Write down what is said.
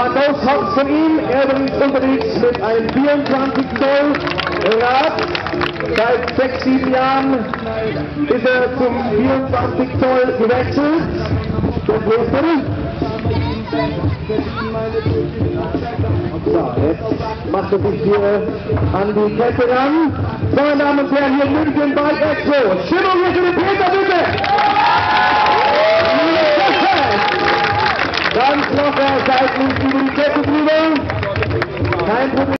paar Go-Hops von ihm. Er ist unterwegs mit einem 24 Zoll Rad. Seit sechs, sieben Jahren ist er zum 24 Zoll gewechselt. Und wo ist er? So, jetzt macht er sich hier an die Kette ran. Meine Damen und Herren, hier München bei Expo. Franz Locher, seitens über die Kette drüber. Kein Problem.